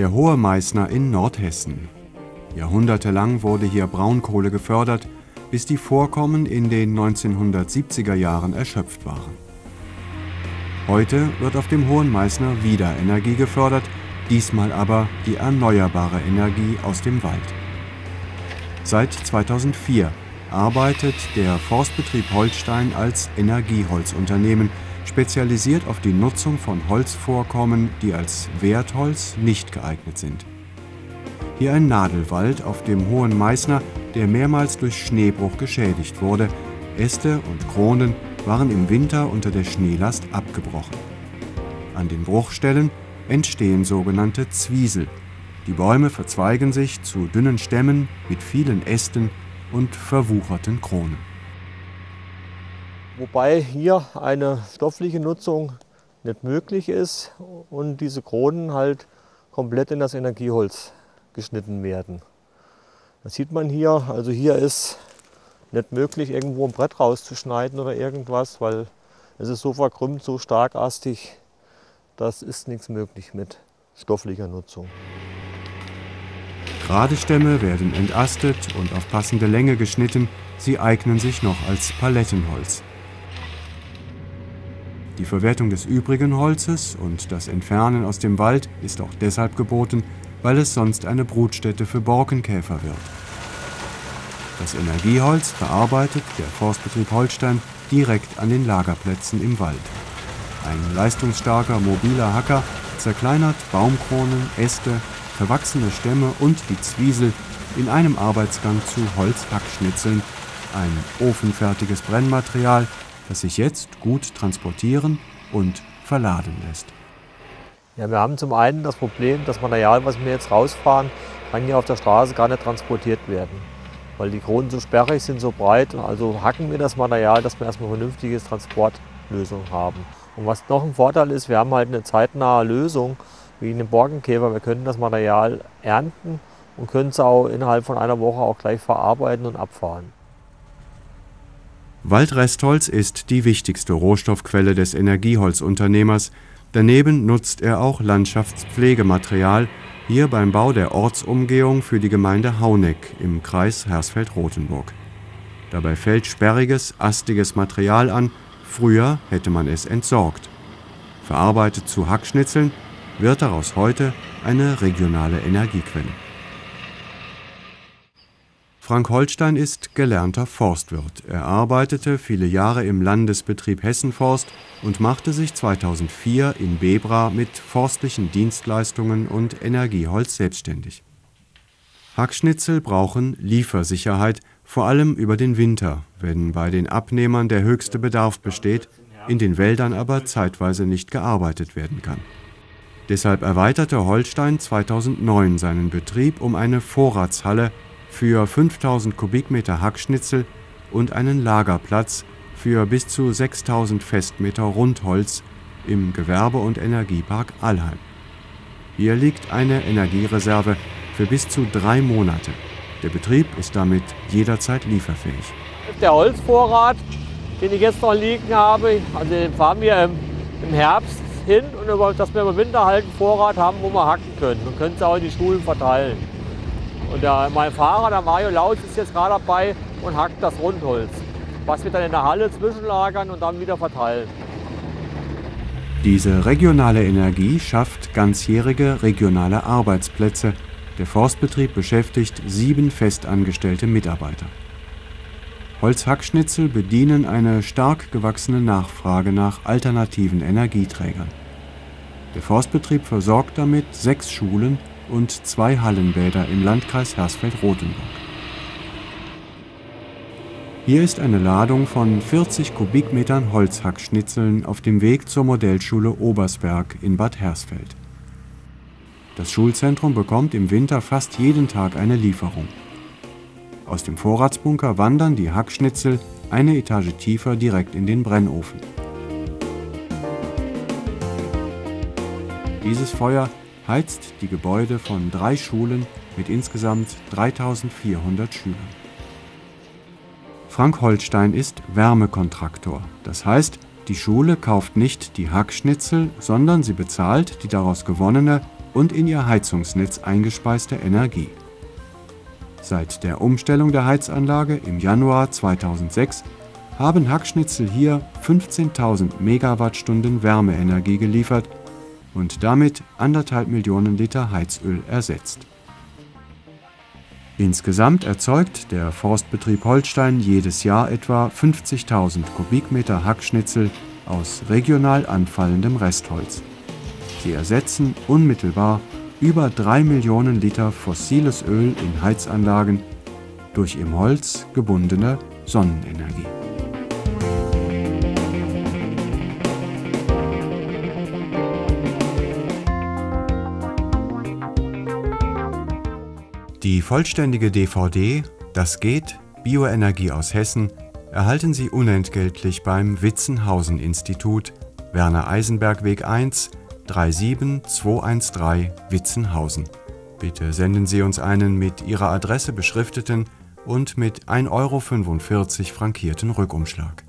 Der Hohe Meißner in Nordhessen. Jahrhundertelang wurde hier Braunkohle gefördert, bis die Vorkommen in den 1970er Jahren erschöpft waren. Heute wird auf dem Hohen Meißner wieder Energie gefördert, diesmal aber die erneuerbare Energie aus dem Wald. Seit 2004 arbeitet der Forstbetrieb Holstein als Energieholzunternehmen, spezialisiert auf die Nutzung von Holzvorkommen, die als Wertholz nicht geeignet sind. Hier ein Nadelwald auf dem Hohen Meißner, der mehrmals durch Schneebruch geschädigt wurde. Äste und Kronen waren im Winter unter der Schneelast abgebrochen. An den Bruchstellen entstehen sogenannte Zwiesel. Die Bäume verzweigen sich zu dünnen Stämmen mit vielen Ästen und verwucherten Kronen. Wobei hier eine stoffliche Nutzung nicht möglich ist und diese Kronen halt komplett in das Energieholz geschnitten werden. Das sieht man hier. Also hier ist nicht möglich, irgendwo ein Brett rauszuschneiden oder irgendwas, weil es ist so verkrümmt, so starkastig, das ist nichts möglich mit stofflicher Nutzung. Gerade Stämme werden entastet und auf passende Länge geschnitten, sie eignen sich noch als Palettenholz. Die Verwertung des übrigen Holzes und das Entfernen aus dem Wald ist auch deshalb geboten, weil es sonst eine Brutstätte für Borkenkäfer wird. Das Energieholz verarbeitet der Forstbetrieb Holstein direkt an den Lagerplätzen im Wald. Ein leistungsstarker mobiler Hacker zerkleinert Baumkronen, Äste, verwachsene Stämme und die Zwiesel in einem Arbeitsgang zu Holzhackschnitzeln, ein ofenfertiges Brennmaterial, das sich jetzt gut transportieren und verladen lässt. Ja, wir haben zum einen das Problem, das Material, was wir jetzt rausfahren, kann hier auf der Straße gar nicht transportiert werden. Weil die Kronen so sperrig sind, so breit. Also hacken wir das Material, dass wir erstmal vernünftige Transportlösung haben. Und was noch ein Vorteil ist, wir haben halt eine zeitnahe Lösung, wie einen Borkenkäfer. Wir können das Material ernten und können es auch innerhalb von einer Woche auch gleich verarbeiten und abfahren. Waldrestholz ist die wichtigste Rohstoffquelle des Energieholzunternehmers, Daneben nutzt er auch Landschaftspflegematerial, hier beim Bau der Ortsumgehung für die Gemeinde Hauneck im Kreis Hersfeld-Rotenburg. Dabei fällt sperriges, astiges Material an, früher hätte man es entsorgt. Verarbeitet zu Hackschnitzeln wird daraus heute eine regionale Energiequelle. Frank Holstein ist gelernter Forstwirt. Er arbeitete viele Jahre im Landesbetrieb Hessenforst und machte sich 2004 in Bebra mit forstlichen Dienstleistungen und Energieholz selbstständig. Hackschnitzel brauchen Liefersicherheit, vor allem über den Winter, wenn bei den Abnehmern der höchste Bedarf besteht, in den Wäldern aber zeitweise nicht gearbeitet werden kann. Deshalb erweiterte Holstein 2009 seinen Betrieb um eine Vorratshalle für 5000 Kubikmeter Hackschnitzel und einen Lagerplatz für bis zu 6000 Festmeter Rundholz im Gewerbe- und Energiepark Allheim. Hier liegt eine Energiereserve für bis zu drei Monate. Der Betrieb ist damit jederzeit lieferfähig. Der Holzvorrat, den ich jetzt noch liegen habe, also den fahren wir im, Herbst hin, und dass wir im Winter halt einen Vorrat haben, wo wir hacken können. Man könnte es auch in die Schulen verteilen. Und der, mein Fahrer, der Mario Lautz, ist jetzt gerade dabei und hackt das Rundholz, was wir dann in der Halle zwischenlagern und dann wieder verteilen. Diese regionale Energie schafft ganzjährige regionale Arbeitsplätze. Der Forstbetrieb beschäftigt sieben festangestellte Mitarbeiter. Holzhackschnitzel bedienen eine stark gewachsene Nachfrage nach alternativen Energieträgern. Der Forstbetrieb versorgt damit sechs Schulen und zwei Hallenbäder im Landkreis Hersfeld-Rotenburg. Hier ist eine Ladung von 40 Kubikmetern Holzhackschnitzeln auf dem Weg zur Modellschule Obersberg in Bad Hersfeld. Das Schulzentrum bekommt im Winter fast jeden Tag eine Lieferung. Aus dem Vorratsbunker wandern die Hackschnitzel eine Etage tiefer direkt in den Brennofen. Dieses Feuer heizt die Gebäude von drei Schulen mit insgesamt 3400 Schülern. Frank Holstein ist Wärmekontraktor, das heißt, Die Schule kauft nicht die Hackschnitzel, sondern sie bezahlt die daraus gewonnene und in ihr Heizungsnetz eingespeiste Energie. Seit der Umstellung der Heizanlage im Januar 2006 haben Hackschnitzel hier 15.000 Megawattstunden Wärmeenergie geliefert und damit anderthalb Millionen Liter Heizöl ersetzt. Insgesamt erzeugt der Forstbetrieb Holstein jedes Jahr etwa 50.000 Kubikmeter Hackschnitzel aus regional anfallendem Restholz. Sie ersetzen unmittelbar über 3 Millionen Liter fossiles Öl in Heizanlagen durch im Holz gebundene Sonnenenergie. Die vollständige DVD Das geht Bioenergie aus Hessen erhalten Sie unentgeltlich beim Witzenhausen Institut, Werner Eisenberg Weg 1, 37213 Witzenhausen. Bitte senden Sie uns einen mit Ihrer Adresse beschrifteten und mit 1,45 Euro frankierten Rückumschlag.